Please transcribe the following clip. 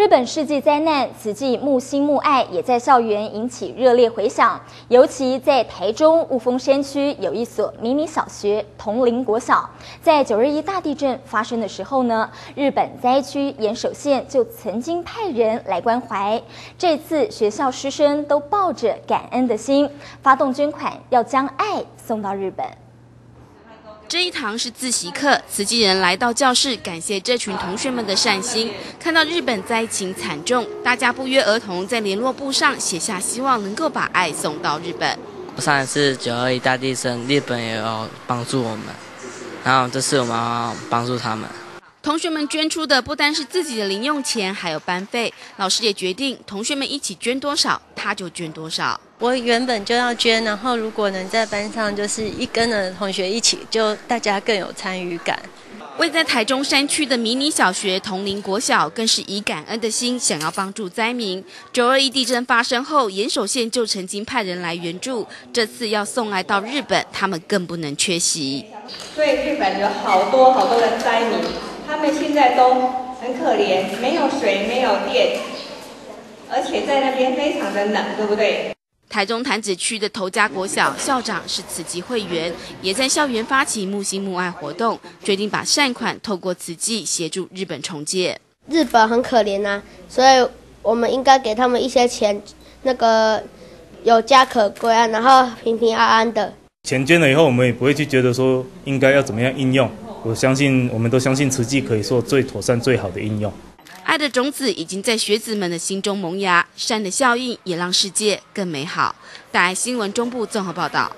日本世纪灾难，此际木心木爱也在校园引起热烈回响。尤其在台中雾峰山区有一所迷你小学同林国小，在九二一大地震发生的时候呢，日本灾区岩手县就曾经派人来关怀。这次学校师生都抱着感恩的心，发动捐款，要将爱送到日本。这一堂是自习课，慈济人来到教室，感谢这群同学们的善心。看到日本灾情惨重，大家不约而同在联络簿上写下希望能够把爱送到日本。上一次九二一大地震，日本也有帮助我们，然后这次我们要帮助他们。同学们捐出的不单是自己的零用钱，还有班费。老师也决定，同学们一起捐多少，他就捐多少。我原本就要捐，然后如果能在班上就是一跟的同学一起，就大家更有参与感。位在台中山区的迷你小学同龄国小，更是以感恩的心想要帮助灾民。九二一地震发生后，岩手县就曾经派人来援助，这次要送来到日本，他们更不能缺席。所以日本有好多好多的灾民，他们现在都很可怜，没有水，没有电，而且在那边非常的冷，对不对？台中潭子区的头家国小校长是慈济会员，也在校园发起木心木爱活动，决定把善款透过慈济协助日本重建。日本很可怜呐，所以我们应该给他们一些钱，那个有家可归啊，然后平平安安的。钱捐了以后，我们也不会去觉得说应该要怎么样应用。我相信，我们都相信慈济可以做最妥善、最好的应用。爱的种子已经在学子们的心中萌芽，善的效应也让世界更美好。大爱新闻中部综合报道。